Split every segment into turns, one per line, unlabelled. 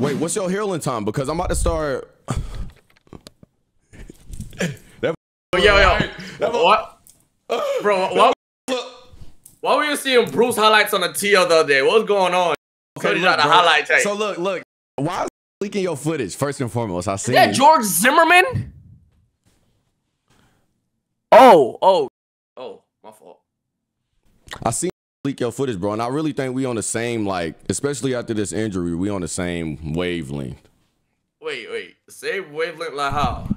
Wait, what's your healing time? Because I'm about to start. that
Yo, yo, what? Bro, why, why were you seeing Bruce highlights on the TL the other day? What's going on? Okay,
look,
the
bro.
highlight tape.
So look, look. Why is leaking your footage? First and foremost, I see.
Is that George Zimmerman? Oh, oh, oh, my fault.
I see leak your footage, bro, and I really think we on the same like, especially after this injury, we on the same wavelength.
Wait, wait. Same wavelength like how?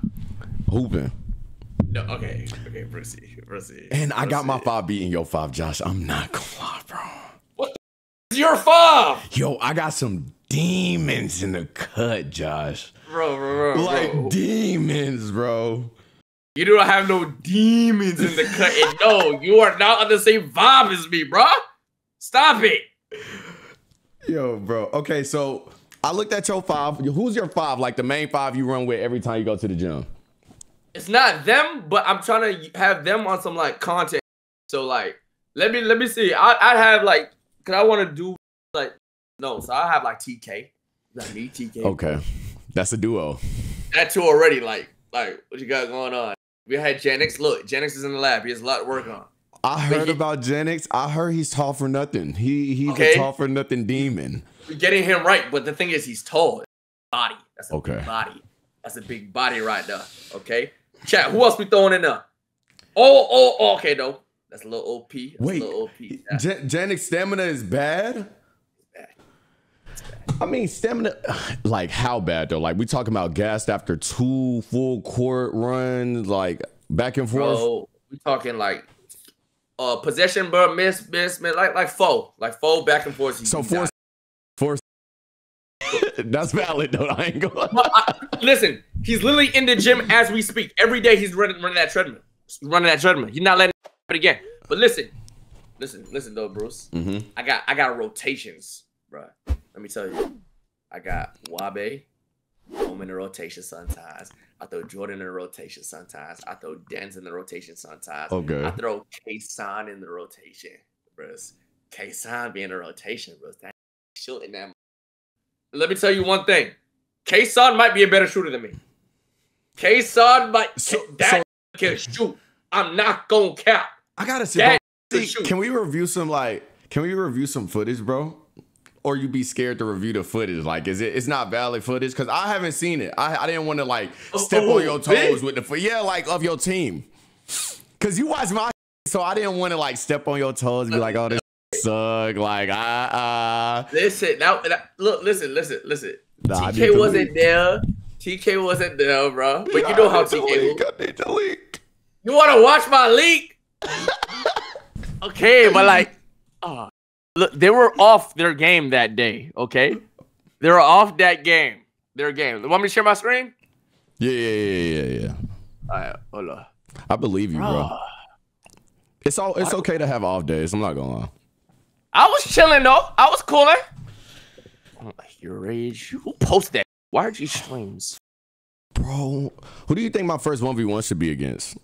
Hooping.
No, okay, okay, proceed, proceed.
And I got my five beating your five, Josh. I'm not gonna lie, bro.
It's your five,
Yo, I got some demons in the cut, Josh.
bro, bro, bro.
Like
bro.
demons, bro.
You don't have no demons in the cut. And no, you are not on the same vibe as me, bro. Stop it.
Yo, bro. Okay, so I looked at your five. Who's your five? Like the main five you run with every time you go to the gym.
It's not them, but I'm trying to have them on some like content. So like, let me let me see. I I have like, cause I want to do like no. So I have like TK, like me TK.
Okay, that's a duo.
That two already. Like like what you got going on? We had Janix. Look, Janix is in the lab. He has a lot to work on.
I heard
he-
about Janix. I heard he's tall for nothing. He he's
Okay.
a tall for nothing demon.
We're getting him right, but the thing is, he's tall. Body. That's a
Okay.
big body. That's a big body right there. Okay. Chat. Who else we throwing in there? Oh, oh, oh, okay, though. That's a little OP. That's
Wait,
a little OP.
Janix stamina is bad. I mean, stamina, like how bad though? Like we talking about gassed after two full court runs, like back and forth.
Bro, we talking like uh possession, bro, miss, miss, miss, like like four, like four back and forth.
So four, four. That's valid though. I ain't going.
I- listen, he's literally in the gym as we speak. Every day he's running, running that treadmill, He's running that treadmill. He's not letting it happen again. But listen, listen, listen though, Bruce.
hmm
I got I got rotations, bro. Let me tell you, I got Wabe. I'm in the rotation sometimes. I throw Jordan in the rotation sometimes. I throw Dens in the rotation sometimes.
Okay.
I throw Kason in the rotation, bros. Kason be in the rotation, bros. That shooting that. Let me tell you one thing. Kason might be a better shooter than me. Kason might
So-
that can shoot. I'm not gonna cap.
I gotta. Bro. See. Can we review some like? Can we review some footage, bro? Or you'd be scared to review the footage? Like, is it? It's not valid footage because I haven't seen it. I, I didn't want to like step
oh,
on your
big?
toes with the foot. Yeah, like of your team. Cause you watch my, so I didn't want to like step on your toes. And be like, oh, this suck. Like, ah, ah.
Listen, now look, listen, listen, listen.
Nah,
TK wasn't there. TK wasn't there, bro. But you know how TK.
leak. I need to leak.
You want to watch my leak? okay, but like, uh, look, they were off their game that day. Okay, they were off that game. Their game. Want me to share my screen?
Yeah, yeah, yeah, yeah, yeah.
All right, hold on.
I believe you, bro. It's all. It's okay to have off days. I'm not gonna lie.
I was chilling though. I was cooling. YourRAGE. Who posted that? Why are you streams?
Bro, who do you think my first 1v1 should be against?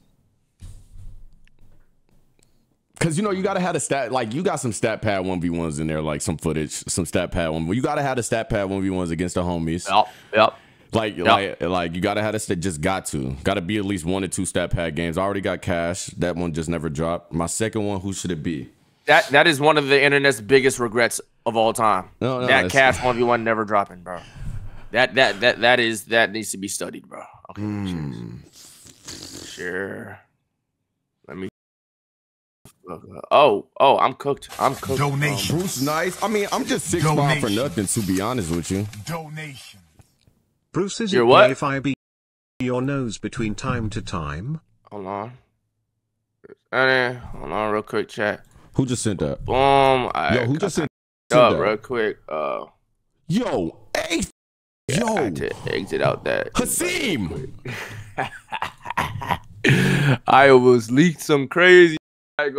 Cause you know you gotta have a stat like you got some stat pad 1v1s in there, like some footage, some stat pad one. You gotta have the stat pad 1v1s against the homies.
Yep. Yep.
Like like like you gotta have the stat just got to. Gotta be at least one or two stat pad games. I already got cash. That one just never dropped. My second one, who should it be?
That that is one of the internet's biggest regrets of all time.
No, no,
that cash one v one never dropping, bro. That that that that is that needs to be studied, bro. Okay, cheers. Sure. Let me. Oh, oh, I'm cooked. I'm cooked.
Donation.
Bruce Nice. I mean, I'm just six five for nothing, to be honest with you.
Donation.
Bruce, is
You're
it
what?
if I be your nose between time to time?
Hold on. And hold on, real quick, chat.
Who just sent that?
Boom. I
Yo, who just sent,
up
that?
real quick. Uh,
Yo, hey,
I
yo,
had to exit out that.
Hasim.
I almost leaked some crazy.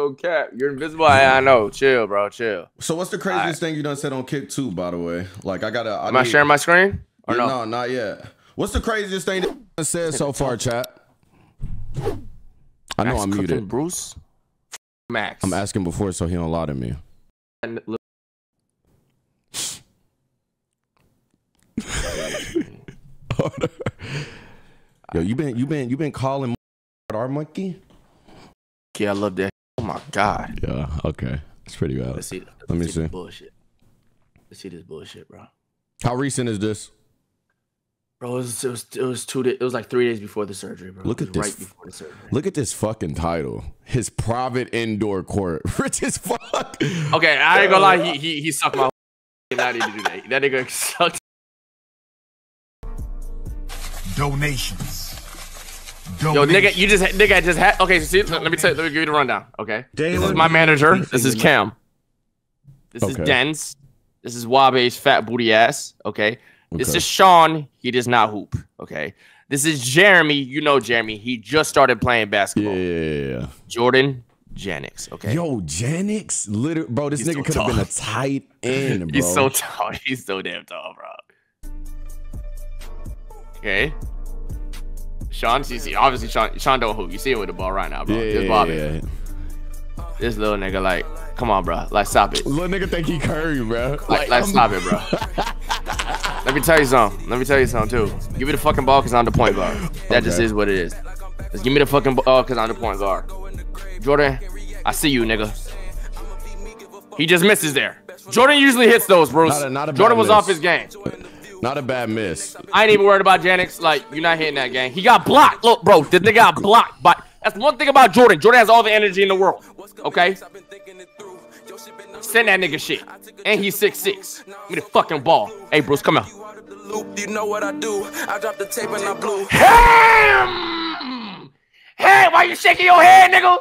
I go cap. You're invisible. I, I know. Chill, bro. Chill.
So what's the craziest thing you done said on Kick Two? By the way, like I gotta. I
Am I sharing my screen or
Yeah,
no?
no, not yet. What's the craziest thing that you said so far, chat? I know
Max
I'm muted.
Bruce. Max.
I'm asking before so he don't lie to me.
And
Yo, you been you been you been calling our monkey?
Yeah, I love that. Oh my god.
Yeah. Okay. It's pretty
bad.
Let's
see.
Let me
this
see.
Bullshit. Let's see this bullshit, bro.
How recent is this?
Bro, it was, it was it was two days. It was like three days before the surgery, bro.
Look at this.
Right before the surgery.
Look at this fucking title. His private indoor court. Rich as fuck.
Okay, I ain't gonna lie. He he, he sucked my. I need to do that. That nigga sucked.
Donations.
Yo, nigga, you just nigga just had. Okay, so see, let me tell. Let me give you the rundown. Okay, this is my manager. This is Cam. This is
Okay.
Dens. This is Wabe's fat booty ass. Okay. This
Okay.
is Sean. He does not hoop. Okay. This is Jeremy. You know Jeremy. He just started playing basketball.
yeah.
Jordan Janix. Okay.
Yo, Janix, literally, bro, this
He's
nigga
so
could have been a tight end, bro.
He's so tall. He's so damn tall, bro. Okay. Sean, you see, obviously Sean, Sean don't hoop. You see him with the ball right now, bro.
yeah,
This
yeah, yeah.
This little nigga, like, come on, bro. Like, stop it.
Little nigga think he Curry, bro.
Like, like, stop it, bro. Let me tell you something. Let me tell you something too. Give me the fucking ball because I'm the point guard. That just is what it is. Just give me the fucking ball uh, because I'm the point guard. Jordan, I see you, nigga. He just misses there. Jordan usually hits those, bro.
Not a- not a
Jordan was off his game.
Not a bad miss.
I ain't even worried about Janix. Like, you're not hitting that game. He got blocked. Look, bro, this nigga got blocked. But that's one thing about Jordan. Jordan has all the energy in the world. Okay? Send that nigga shit. And he's 6'6. Give me the fucking ball. Hey, Bruce, come
loop, you know what I do. I the tape and I blew.
Ham! Hey, why you shaking your head, nigga?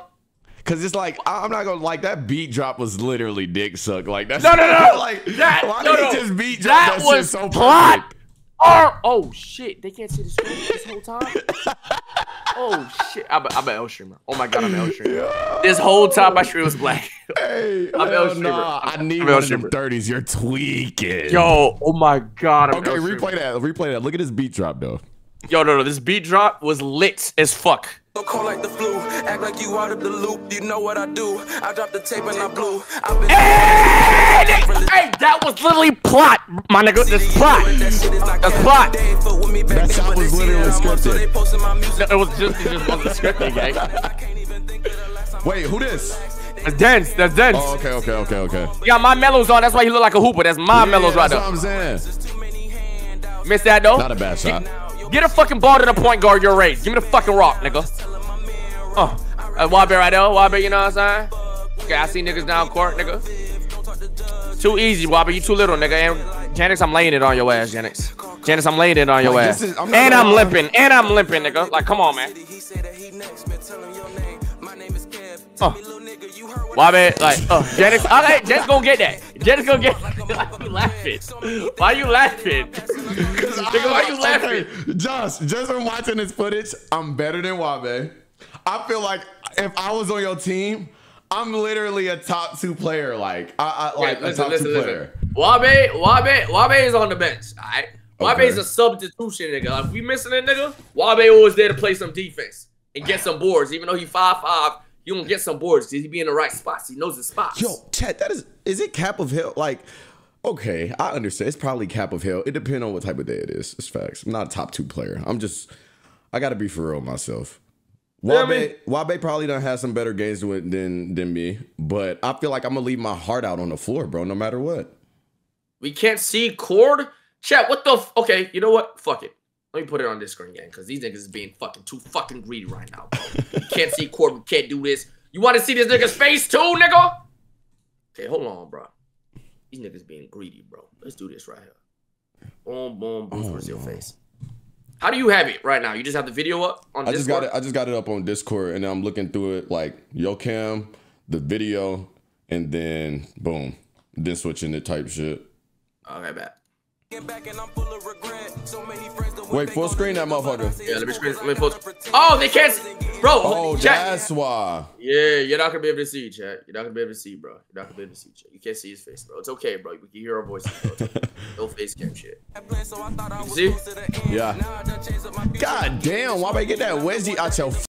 Cause it's like I'm not gonna like that beat drop was literally dick suck. Like that's
No, no, no.
like
that,
why
no,
did
no.
he just beat drop
that
that,
was
so
plot.
perfect?
Or oh shit, they can't see the screen this whole time. oh shit, I'm, a- I'm an L streamer. Oh my god, I'm an L streamer. This whole time my stream was black.
Hey,
I'm El Streamer.
nah, I need
I'm
one of them
Streamer.
thirties. You're tweaking.
Yo, oh my god, I'm
Okay,
L
replay that. Replay that. Look at this beat drop though.
Yo, no, no, this beat drop was lit as fuck.
So cold like the flu. Act like you out of the loop. You know what I do. I drop the tape and I blew. I've been
Hey, hey, that was literally plot, my nigga. This plot. That's plot.
That shot was literally scripted.
No, It was just, it just wasn't scripted, gang.
Wait, who this?
That's Dens. That's Dens.
Oh, okay, okay, okay, okay.
He got my Melos on. That's why he look like a hooper. That's my Melos right
that's
there.
what I'm saying.
Miss that though.
Not a bad shot.
Get a fucking ball to the point guard your age. Give me the fucking rock, nigga. Oh, uh, Wabe right there. Wabe, you know what I'm saying? Okay, I see niggas down court, nigga. Too easy, Wabe. You too little, nigga. And Janix, I'm laying it on your ass, Janix. Janix, I'm laying it on your ass.
is- I'm
and I'm limping. And I'm limping, nigga. Like, come on, man. Oh. Wabe, like, oh, Janix. Oh, hey, Janix gonna get that. Janix gonna get Why you laughing? Why you laughing? Nigga, why you laughing?
Okay, just just from watching this footage, I'm better than Wabe. I feel like if I was on your team, I'm literally a top two player. Like I, I like
Okay,
a top two player.
Wabe, Wabe, Wabe is on the bench. Alright. Wabe
Okay.
is a substitution nigga. Like, if we missing a nigga, Wabe always there to play some defense and get some boards. Even though he five five, he gonna get some boards. He be in the right spots. He knows his spots.
Yo, Chet, that is is it cap of hill Like, okay, I understand. It's probably cap of hell. It depends on what type of day it is. It's facts. I'm not a top two player. I'm just I gotta be for real myself.
Yeah, I
Wabe,
mean-
Wabe probably done some better games than than than me, but I feel like I'm gonna leave my heart out on the floor, bro, no matter what.
We can't see cord. Chat, what the f- okay, you know what? Fuck it. Let me put it on this screen again, because these niggas is being fucking too fucking greedy right now, bro. we can't see cord, we can't do this. You wanna see this nigga's face too, nigga? Okay, hold on, bro. These niggas being greedy, bro. Let's do this right here. Boom, boom, boom.
Oh,
Where's your face? How do you have it right now? You just have the video up on
I just got it. I just got it up on Discord, and I'm looking through it like yo cam, the video, and then boom, then switching the type shit.
Okay, bad.
Wait, full screen that motherfucker.
Yeah, let me screen. Let me post. Oh, they can't. See. Bro,
Oh,
chat.
that's why.
Yeah, you're not gonna be able to see, chat. You're not gonna be able to see, bro. You're not gonna be able to see, chat. You can't see his face, bro. It's okay, bro. We can hear our voices, bro. It's okay. no face cam shit. You see?
Yeah. God damn, why they get that wedgie out your f-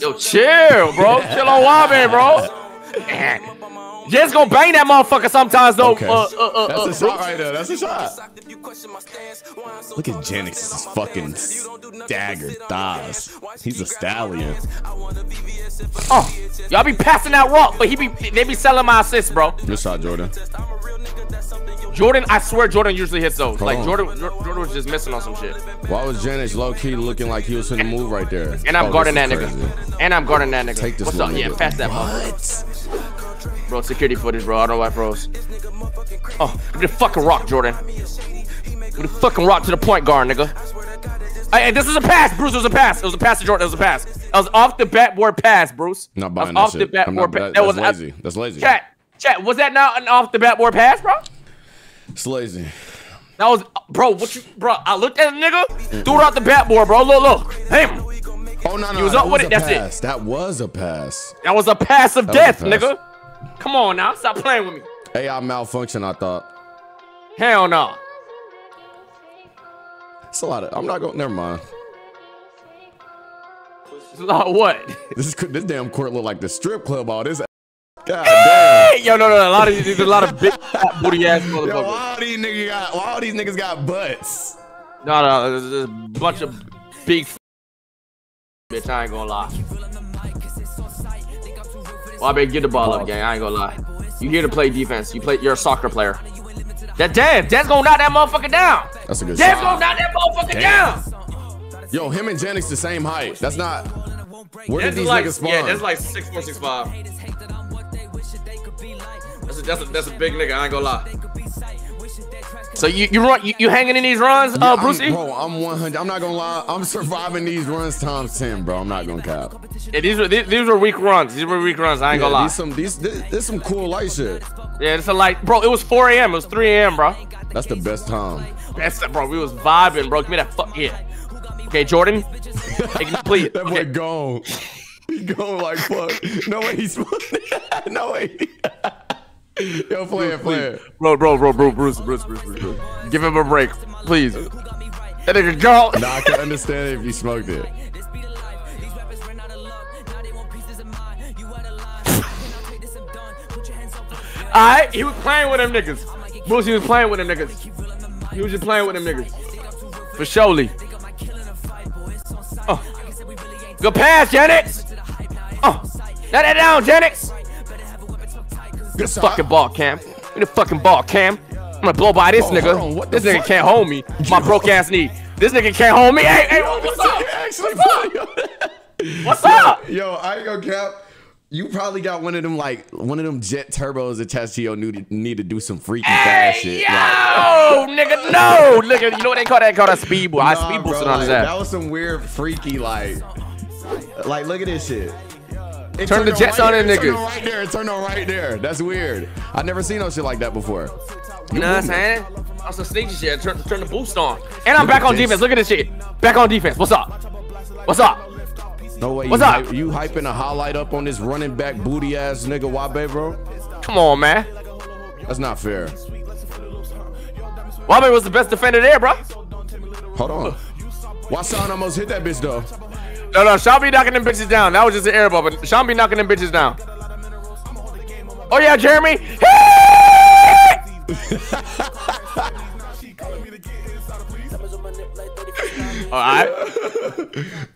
Yo, chill, bro. Chill on Wabe, bro. Jets gonna bang that motherfucker sometimes though.
Okay.
Uh, uh, uh,
That's
uh,
a shot right there. That's a shot. Look at Jennings' fucking staggered thighs. He's a stallion.
Oh, y'all be passing that rock, but he be they be selling my assists, bro.
Good shot, Jordan.
Jordan, I swear Jordan usually hits those. Like
on.
Jordan, Jordan was just missing on some shit.
Why was Jennings low key looking like he was finna move right there?
And I'm
Oh,
guarding that
is
nigga. And I'm guarding that nigga.
Take this
What's up?
little
Yeah, pass that motherfucker. Bro, security footage, bro. I don't know why froze. Oh, give the fucking rock, Jordan. Give the fucking rock to the point guard, nigga. Hey, hey, this is a pass, Bruce. It was a pass. It was a pass to Jordan. It was a pass. That was off the backboard pass, Bruce.
Not buying that
off
shit.
the backboard pass.
that,
was
lazy. That's lazy.
Chat, chat. Was that not an off the backboard pass, bro?
It's lazy.
That was, bro. What you, bro? I looked at the nigga, threw it out the backboard, bro. Look, look. Him.
Oh no, no,
was
that
up with it, that's it.
That was a pass.
That was a pass of death,
pass.
nigga. Come on now, stop playing with me.
AI malfunction. I thought.
Hell no.
It's a lot of. I'm not going. Never mind.
It's like what?
This is this damn court look like the strip club. All this. God damn.
Hey, yo, no, no, a lot of there's a lot of big fat booty ass motherfuckers.
why all these niggas got? All these niggas got butts?
No, no, there's, a bunch of big. Bitch, I ain't gonna lie. Well, I better get the ball up, gang. I ain't gonna lie. You here to play defense? You play. You're a soccer player. That Dan, Dan's gonna knock that motherfucker down.
That's a good
Dan's
shot.
gonna knock that motherfucker
Damn.
down.
Yo, him and Jennings the same height. That's not. Where did these
like,
niggas spawn?
yeah, that's like six four, six five. That's a, that's a, that's a big nigga. I ain't gonna lie. So you you run you, you hanging in these runs,
Yeah,
uh,
I'm-
Brucey?
bro, I'm 100. I'm not gonna lie. I'm surviving these runs times 10, bro. I'm not gonna cap.
Yeah, these were these, these were weak runs. These were weak runs. I ain't
Yeah,
gonna lie.
these some these this, this some cool light shit.
Yeah, it's a light, bro. It was 4 a.m. It was 3 a.m., bro.
That's the best time.
That's bro. We was vibing, bro. Give me that fuck yeah. Okay, Jordan. Please.
That boy
Okay.
gone. He gone like fuck. No way he's No way. Yo, play it, play it.
Bro, bro, bro, bro, Bruce, Bruce, Bruce, Bruce, Bruce. Give him a break, please. That nigga go.
Nah, I can understand if you smoked it.
Alright, he was playing with them niggas. Bruce, he was playing with them niggas. He was just playing with them niggas. For surely. Oh. Good pass, Janix. Oh. Now that down, Janix.
Good
Fucking ball, Cam. Me the fucking ball, Cam. I'm gonna blow by this nigga.
what
this nigga can't hold me. My broke ass knee. This nigga can't hold me. Hey, hey, what's up?
Actually,
What's up?
Yo, I ain't gonna cap. You probably got one of them like one of them jet turbos attached to your new need to do some freaky fast shit.
yo,
Like,
nigga, no, Look at You know what they call that? They call that speed boost. I
nah,
speed
bro,
boosted on his
like,
ass.
That was some weird freaky like like look at this shit. It
Turn the
turned
jets
right
on
there,
them
it turned
niggas.
Right there, it turned on right there. That's weird. I never seen no shit like that before.
You know what I'm saying? On some sneaky shit. Turn, turn the boost on. And I'm
Look
back on
this.
defense. Look at this shit. Back on defense. What's up? What's up?
No way.
What's
you
up?
Hype, you hyping a highlight up on this running back booty ass nigga Wabe, bro?
Come on, man.
That's not fair.
Wabe was the best defender there, bro.
Hold on. Wasan almost hit that bitch though.
No, no, Sean be knocking them bitches down. That was just an air ball, but Sean be knocking them bitches down. Oh yeah, Jeremy. All right.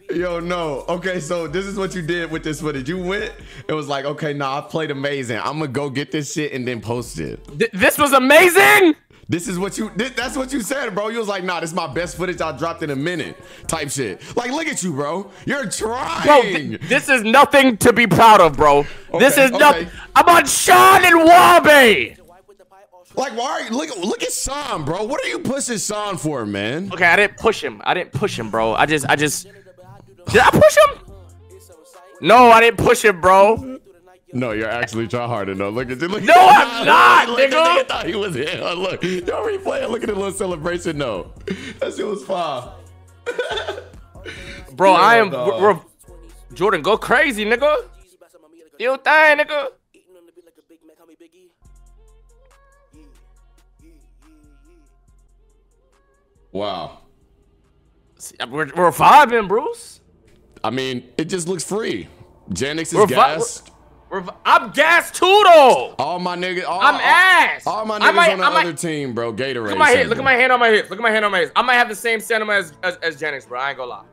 Yo, no. Okay, so this is what you did with this footage. You went, it was like, okay, nah, I played amazing. I'm gonna go get this shit and then post it.
Th- this was amazing.
This is what you thi- that's what you said, bro. You was like, nah, this is my best footage I dropped in a minute. Type shit. Like, look at you, bro. You're trying.
Bro, th- this is nothing to be proud of, bro. this
Okay,
is nothing.
okay.
I'm on Sean and Wabe.
like, why are you look look at Sean, bro? What are you pushing Sean for, man?
Okay, I didn't push him. I didn't push him, bro. I just, I just. Did I push him? No, I didn't push him, bro.
No, you're actually trying harder. No, look at look.
No, I'm not,
look, look,
nigga.
Look, thought he was here. Oh, look, y'all replay it. Look at the little celebration. No, that shit was fire.
Bro, I am.
dog.
we're- we're- Jordan, go crazy, nigga. You thing, nigga.
Wow.
See, We're, we're vibing, Bruce.
I mean, it just looks free. Janix is
We're
gassed.
Rev- I'm gas too though.
All my niggas. All,
I'm
all-
ass.
All my niggas
might-
on the
I might-
other team, bro. Gatorade.
Look at my head. Look at my hand on my hips. Look at my hand on my hips. I might have the same sentiment as as, as Jennings, bro. I ain't gonna lie.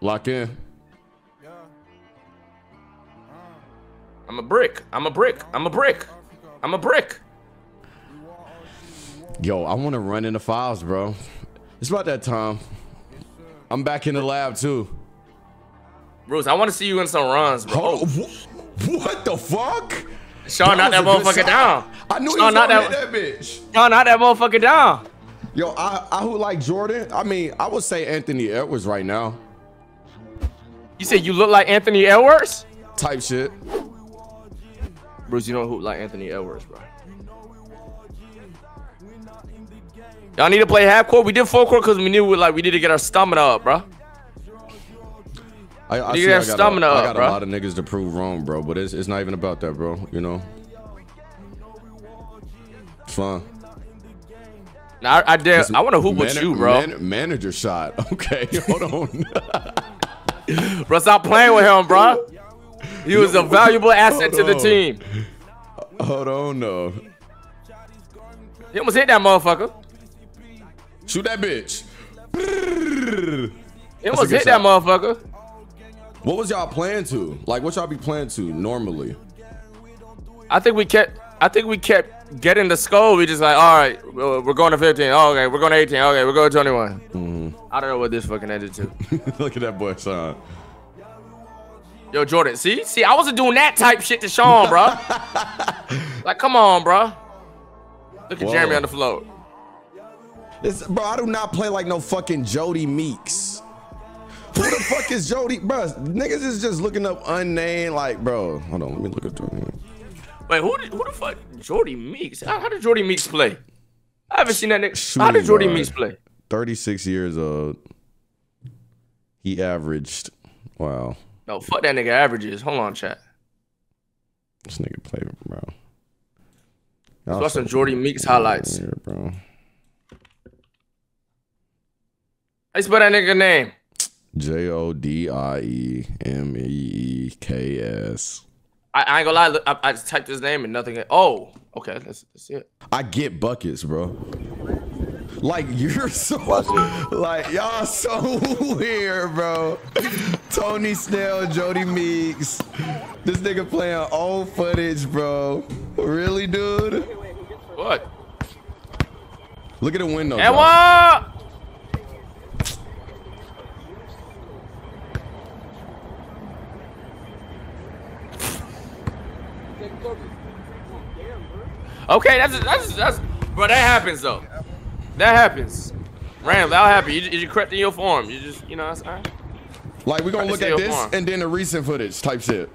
Lock in.
I'm a brick. I'm a brick. I'm a brick. I'm a brick.
Yo, I want to run in the files, bro. It's about that time. I'm back in the lab too.
Bruce, I want to see you in some runs, bro.
What the fuck?
Sean, knock that
was a good
motherfucker down.
I knew he
Sean,
was gonna
that-
that bitch.
Sean, knock that motherfucker down.
Yo, I, I who like Jordan. I mean, I would say Anthony Edwards right now.
You said you look like Anthony Edwards?
Type shit.
Bruce, you don't hoop like Anthony Edwards, bro. Y'all need to play half court. We did full court because we knew we, like we need to get our stamina up, bro.
I, I see
got
I got, a, I
up,
got
bro.
a lot of niggas to prove wrong, bro. But it's, it's not even about that, bro. You know. It's fine.
Now I, I dare. I want to hoop with you, bro.
man- manager shot. Okay, hold on.
Bro, stop playing with him, bro. He was a valuable asset to the team.
hold on, no.
He almost hit that motherfucker.
Shoot that bitch.
He almost hit that motherfucker.
What was y'all playing to? Like, what y'all be playing to normally?
I think we kept. I think we kept getting the skull. We just like, all right, we're going to 15. Oh, okay, we're going to 18. Okay, we're going to 21.
Mm-hmm.
I don't know what this fucking ended to.
Look at that boy, son.
Yo, Jordan, see, see, I wasn't doing that type shit to Sean, bro. like, come on, bro. Look at
Whoa.
Jeremy on the floor.
It's, bro, I do not play like no fucking Jodie Meeks. Who the fuck is Jodie? Bro, niggas is just looking up unnamed. Like, bro, hold on, let me look at the.
Wait, who did, who the fuck? Jordy Meeks. How, how did Jordy Meeks play? I haven't seen that nigga. How did Jordy
guard.
Meeks play?
36 years old. He averaged. Wow,
No, fuck that nigga averages. Hold on, chat.
this nigga played, bro.
Let's watch some Jordy Meeks highlights.
Here, bro.
I spell that nigga name?
J O D I E M E E K S.
I, I ain't gonna lie. I, I just typed his name and nothing. Oh, okay. Let's, let's see it.
I get buckets, bro. Like you're so like y'all so weird, bro. Tony Snell, Jodie Meeks. This nigga playing old footage, bro. Really, dude?
What?
Look at the window.
And what? Okay, that's that's that's bro. That happens though. That happens. Random, that'll happen. You, you correct in your form. You just, you know, that's all right.
Like we gonna look at this
form.
and then the recent footage type shit.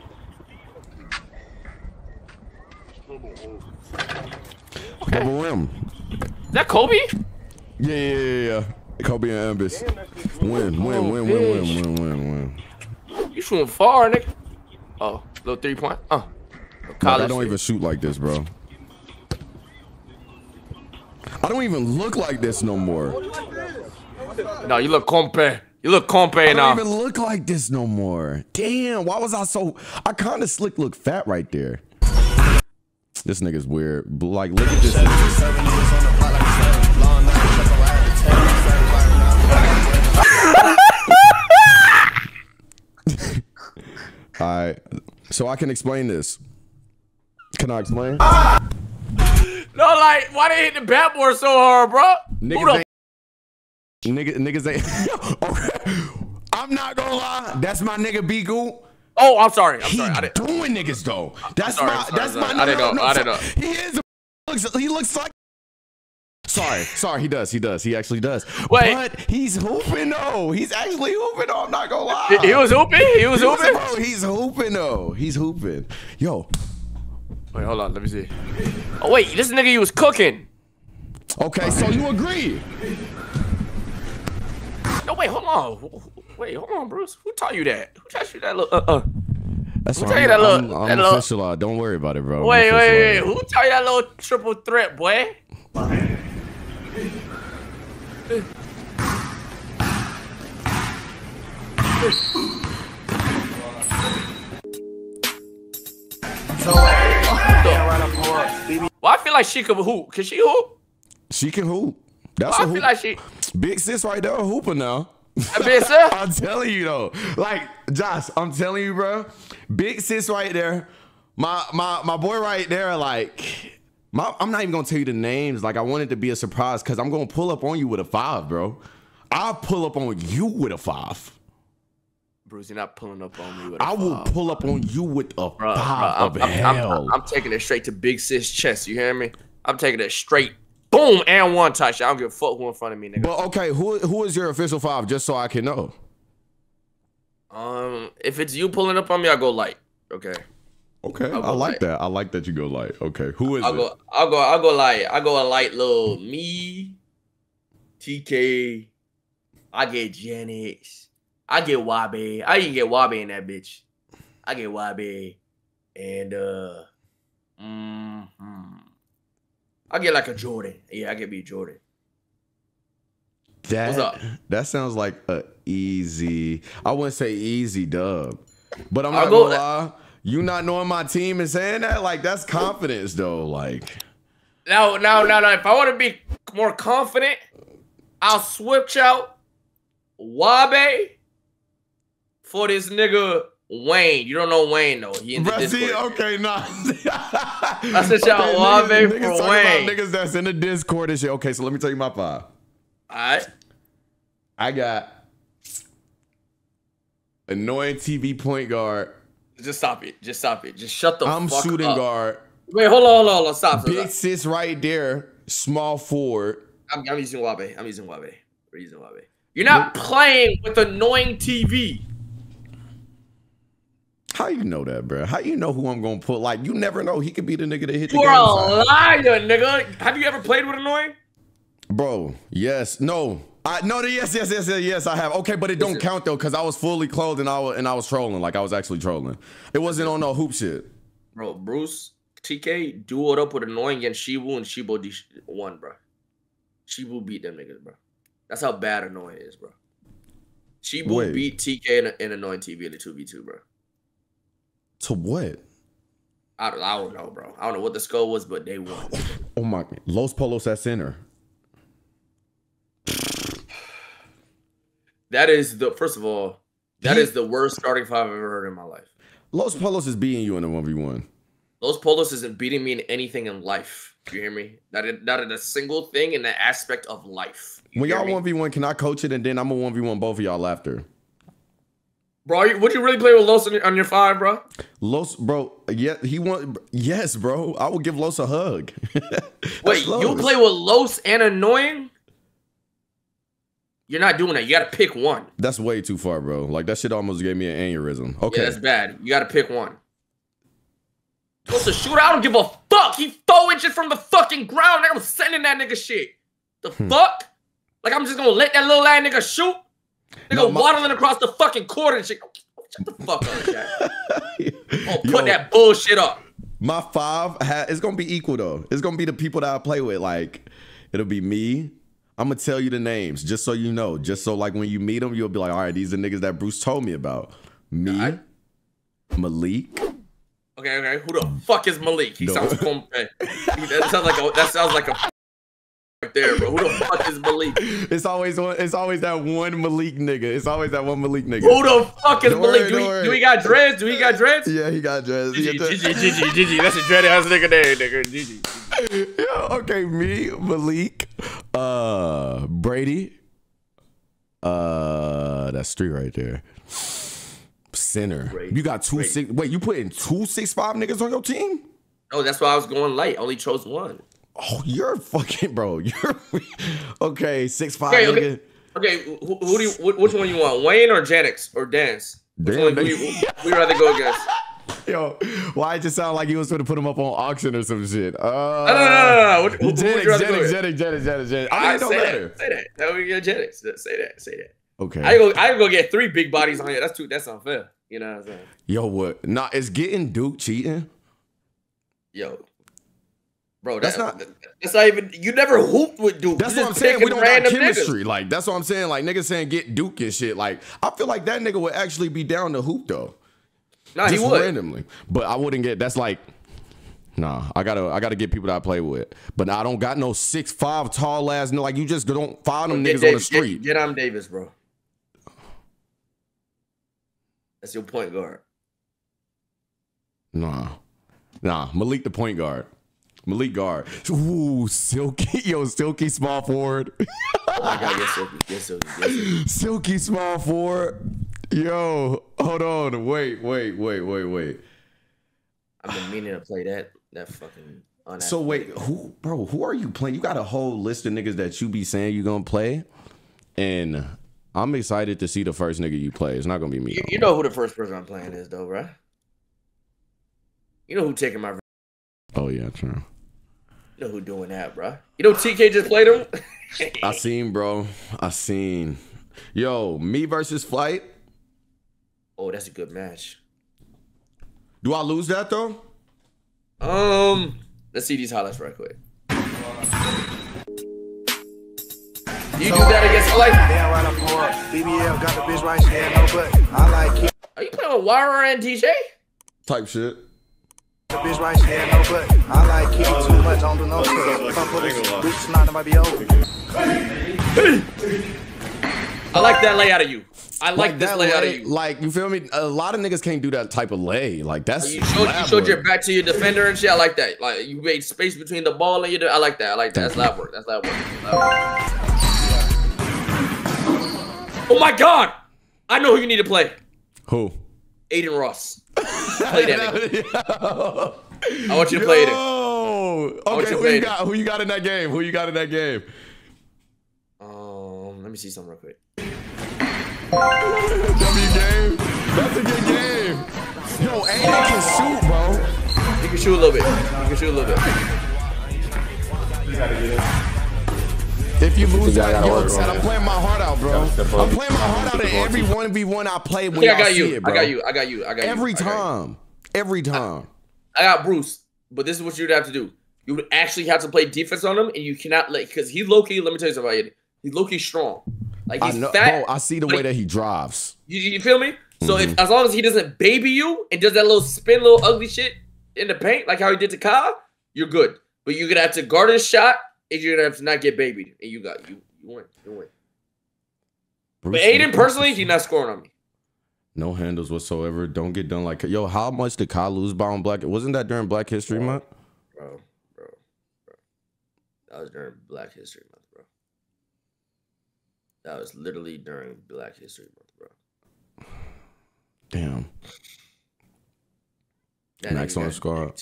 Bubba Rim.
Is that Kobe?
Yeah, yeah, yeah, yeah. Kobe and Ambis. Win, win,
Oh,
win, win, win, win, win, win.
You shooting far, nigga. Oh, little three point. Uh. little
Like,
College.
I don't even shoot like this, bro. I don't even look like this no more.
No, you look compe. You look compe now.
I don't even look like this no more. Damn, why was I so? I kind of slick look fat right there. This nigga's weird. Like, look at this. All right, so I can explain this. Can I explain?
No, like, why they hit the backboard so hard, bro?
Niggas ain't. Nigga, niggas ain't. Okay. I'm not gonna lie. That's my nigga Beagle.
Oh, I'm sorry. I'm
He
sorry. I didn't.
doing niggas though. That's
sorry,
my.
Sorry,
that's
I'm
my.
sorry. I didn't
no,
know,
no,
I didn't
so- He is. A, looks, he looks like. Sorry, sorry. He does. He does. He actually does.
Wait.
but he's hooping though. He's actually hooping though. I'm not gonna lie.
He, was hooping. He was
He was-
hooping.
bro, he's hooping though. He's hooping. Yo.
Wait, hold on. Let me see. Oh wait, this nigga he was cooking.
Okay, so you agree?
No, wait, hold on. Wait, hold on, Bruce. Who taught you that? Who taught you that little? Uh, uh.
That's
Who
fine.
tell you that little-
I'm, I'm
that little-
official. uh, Don't worry about it, bro. I'm
Wait, wait, wait. Who taught you that little triple threat, boy? Like she could hoop. Can she hoop?
She can hoop. That's oh,
I
a
feel
hoop.
like she.
Big sis right there, a hooper now.
Bitch, sir.
I'm telling you though, like Josh, I'm telling you, bro. Big sis right there, my my my boy right there, like. My, I'm not even gonna tell you the names. Like I wanted to be a surprise because I'm gonna pull up on you with a five, bro. I'll pull up on you with a five.
Bruce, you're not pulling up on me with a
I will pull up on you with a
Bruh, bruh,
five
I'm,
of
I'm- I'm-
hell.
I'm taking it straight to Big Sis chest. You hear me? I'm taking it straight. Boom and one touch. I don't give a fuck who in front of me, nigga.
but okay, who who is your official five? Just so I can know.
Um, if it's you pulling up on me, I go light. Okay.
Okay, I like
light.
that. I like that you go light. Okay, who is
I'll
it?
go. I'll go. I'll go light. I go a light little me, TK. I get Jennings. I get Wabe. I even get Wabe in that bitch. I get Wabe, and uh, mm I get like a Jordan. Yeah, I get be Jordan.
That
What's up?
that sounds like a easy. I wouldn't say easy dub, but I'm
I'll
not
go-
gonna lie. You not knowing my team and saying that like that's confidence though. Like
no, no, no, no. if I want to be more confident, I'll switch out Wabe for this nigga Wayne. You don't know Wayne though. He in the Discord.
okay, nah.
I said y'all Wabe
niggas,
for
niggas talking
Wayne.
niggas that's in the Discord and shit. Okay, so let me tell you my five.
All right.
I got annoying TV point guard.
Just stop it. Just stop it. Just shut the
I'm shooting
up.
guard.
Wait, hold on, hold on, hold on. Stop. stop,
Big
stop.
sis right there. Small forward.
I'm, I'm using Wabe. I'm using Wabe. We're using Wabe. You're not playing with annoying TV.
How you know that, bro? How you know who I'm gonna put? Like, you never know. He could be the nigga that hit the
You're a liar, nigga. Have you ever played with annoying?
Bro, yes, no. I no, yes, yes, yes, yes, yes, I have. Okay, but it don't count though, because I was fully clothed and I was and I was trolling. Like I was actually trolling. It wasn't on no hoop shit.
Bro, Bruce, TK duoed up with annoying against Shibu and Shibu won, bro. Shibu beat them niggas, bro. That's how bad annoying is, bro. Shibu
Wait.
beat TK and, and annoying TV in the 2v2, bro.
To what?
I don't, I don't know, bro. I don't know what the score was, but they won.
Oh my Los Pollos at center.
That is the first of all, that is the worst starting five I've ever heard in my life.
Los Pollos is beating you in a 1v1.
Los Pollos isn't beating me in anything in life. You hear me? Not in, not in a single thing in the aspect of life. You
When y'all 1v1, can I coach it and then I'm a 1v1 both of y'all after?
Bro, you- would you really play with Los on your, on your five, bro?
Los, bro, yeah, he want yes, bro. I will give Los a hug.
Wait, you
Los.
play with Los and annoying? You're not doing that. You got to pick one.
That's way too far, bro. Like that shit almost gave me an aneurysm.
Yeah,
Okay.
that's bad. You got to pick one. Supposed to shoot. I don't give a fuck. He four inches from the fucking ground. I'm sending that nigga shit. The
Hmm.
fuck? Like I'm just gonna let that little ass nigga shoot? Nigga
No, my-
waddling across the fucking court and shit. Shut the fuck up, Jack. Oh, put
Yo,
that bullshit up.
My five, ha- it's gonna be equal though. It's gonna be the people that I play with. Like, it'll be me. I'm gonna tell you the names just so you know. Just so like when you meet them, you'll be like, all right, these are niggas that Bruce told me about. Me. Malik.
Okay, okay. Who the fuck is Malik? He
No.
sounds that sounds like a that sounds like a right there, bro. Who the fuck is Malik?
It's always one. It's always that one Malik nigga. It's always that one Malik nigga.
Who the fuck is
Don't
Malik?
worry,
do, he, do he got dreads? Do he got dreads?
Yeah, he got. He
Gigi, Gigi, Gigi, Gigi. That's a dread ass nigga there, nigga. Gigi.
Yeah, okay, me, Malik, uh, Brady, uh, that's three right there. Center.
Brady,
You got two
Brady.
six. Wait, you putting two six five niggas on your team?
Oh, that's why I was going light. Only chose one.
Oh, you're fucking bro. You're okay. Six five
Okay, okay. Okay, who, who do you? wh- Which one you want? Wayne or Janix or Dance? Which
Damn,
one you? We rather go against?
Yo, why it just sound like you was going to put him up on auction or some shit? Uh,
No, no, no, no, no. Which, who, who would
Jennings,
you rather go
Jennings,
with?
Jennings, Jennings, Jennings, Jennings. I
I
mean, it don't
say
matter.
that. Say that. That would be Janix. Say that. Say that.
Okay.
I go. I go get three big bodies on here. That's too. That's unfair. You know what I'm saying?
Yo, what? Nah, is getting Duke cheating?
Yo, bro,
That's
that's
not-.
That's not even. You never hooped with Duke.
That's what I'm saying. We don't
random
chemistry. Like that's what I'm saying. Like niggas saying get Duke and shit. Like I feel like that nigga would actually be down to hoop though,
Nah, he would.
randomly. But I wouldn't get. That's like Nah, I gotta I gotta get people that I play with. But I don't got no six five tall ass. No, like you just don't find them
Get
niggas on the
Davis- get-
street.
Get, on Davis, bro. That's your point guard.
Nah, nah. Malik the point guard. Malik guard. Ooh, silky yo, silky small forward.
Oh my god, yes, Silky. Yes, Silky. Yes, Silky.
silky small forward. Yo, hold on. Wait, wait, wait, wait, wait.
I've been meaning to play that. That fucking.
So wait, who, bro? Who are you playing? You got a whole list of niggas that you be saying you gonna play, and I'm excited to see the first nigga you play. It's not gonna be me.
You, you know who the first person I'm playing is, though, right? You know who taking my.
Oh yeah, true.
You know who doing that, bro? You know TK just played him.
I seen, bro. I seen. Yo, me versus Flight.
oh, that's a good match.
Do I lose that though?
Um, let's see these highlights right quick. You do that against like?
Damn right I'm poor. BBL got the bitch right, she no butt. I like keep
Are you playing with Wire and DJ?
Type shit.
The bitch right, she had no butt. I like keep it too much, don't do no shit. If I put it boots tonight, it might be over.
I like that layout of you. I like, this
that
layout
lay,
of you.
Like you feel me? A lot of niggas can't do that type of lay. Like that's
You showed, you showed your back to your defender and shit. I like that. Like you made space between the ball and your. I like that. I like that. That's lab work. That's lab work. That's lab work. Oh my god! I know who you need to play.
Who?
Adin Ross. Play that nigga. I want you to
Yo,
play Adin.
okay,
want you to
who you
it.
got? Who you got in that game? Who you got in that game?
Um, let me see something real quick.
W game. That's a good game. Yo, Adin can shoot, bro.
You can shoot a little bit. You can shoot a little bit.
If you lose
I
that,
gotta
yo,
work
said I'm playing my heart out, bro. I'm playing my heart out in every one v one I play when
Yeah,
y'all
I got
see
you.
it,
I got you. I got you. I got you.
Every
I got you.
time. Every time.
I got Bruce, but this is what you'd have to do. You would actually have to play defense on him, and you cannot let because he's low key. Let me tell you something. He's low key strong. Like
I
he's
know,
fat.
bro. I see the way
like-
that he drives.
You, you feel me? So
Mm-hmm.
if as long as he doesn't baby you and does that little spin, little ugly shit in the paint, like how he did to Kyle, you're good. But you're gonna have to guard his shot, and you're gonna have to not get babied, and you got you. You win. You win. But
Adin
personally, he's not scoring on me.
No handles whatsoever. Don't get done like yo. How much did Kyle lose by on Black? Wasn't that during Black History Month?
bro, bro, bro. That was during Black History Month, bro. That was literally during Black History Month, bro.
Damn.
That
Max on the squad.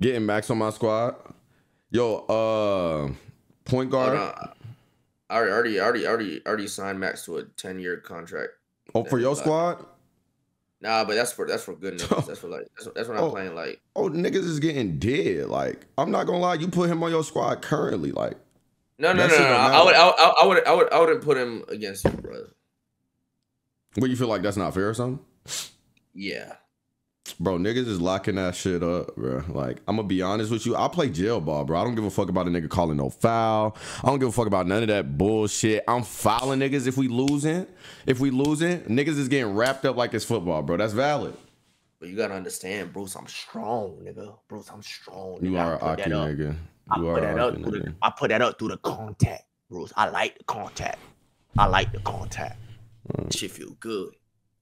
Getting Max on my squad. Yo, uh, point
Oh,
guard.
no, I already, already, already, already, already signed Max to a ten-year contract.
Oh, for your squad.
Nah, but that's for that's for good niggas. That's for like that's, that's when I'm
Oh.
playing like
Oh, niggas is getting dead. Like, I'm not gonna lie, you put him on your squad currently. Like,
no no no no. no. I would. I, I, I would I would I wouldn't put him against you, bro.
what you feel like that's not fair or something?
Yeah.
Bro, niggas is locking that shit up, bro. Like, I'm gonna be honest with you. I play jail ball, bro. I don't give a fuck about a nigga calling no foul. I don't give a fuck about none of that bullshit. I'm fouling niggas if we losing. If we losing, niggas is getting wrapped up like it's football, bro. That's valid.
But you gotta understand, Bruce. I'm strong, nigga. Bruce, I'm strong.
You
nigga. I
are a Aki nigga.
I
You
put
are
that up through the. I put that up through the contact, Bruce. I like the contact. I like the contact.
Mm.
Shit feel good.